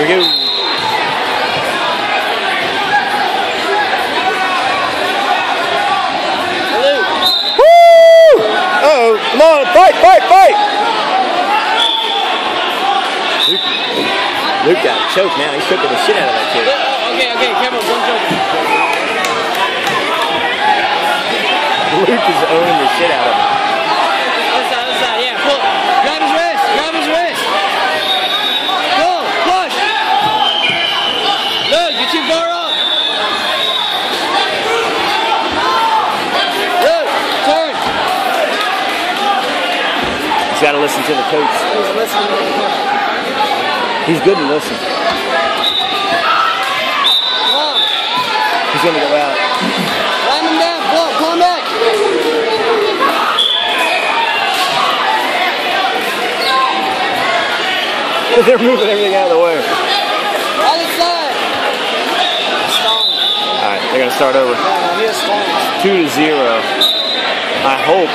Here we go. Come on, fight, fight, fight! Luke, Luke got choked now. He's choking the shit out of that kid. Oh, okay, okay, camera, don't choke. Luke is owning He's got to listen to the coach. He's listening to the camera. He's good to listen. He's going to go out. ram him down, pull, pull back. They're moving everything out of the way. Other side. All right, they're going to start over. Yeah, he is strong. Two to zero. I hope